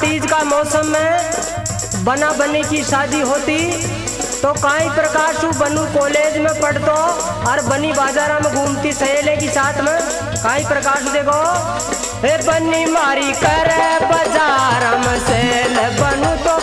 तीज का मौसम में बना बनी की शादी होती तो काई प्रकार बनू कॉलेज में पढ़तो और बनी बाज़ार में घूमती सहेले के साथ में। काई प्रकार देखो, हे बनी मारी करे बाज़ार में सेल बनू तो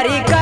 मारी करे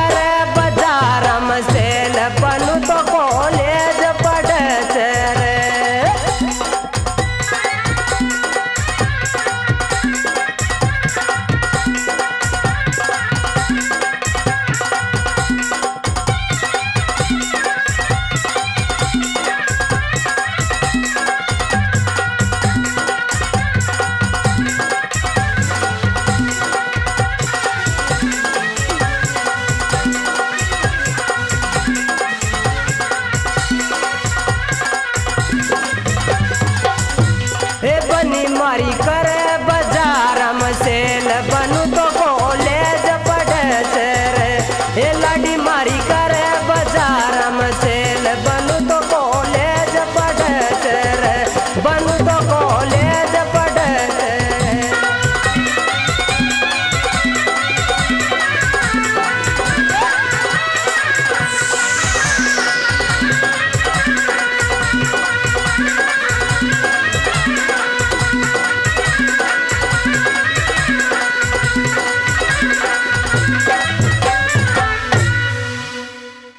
मारी कर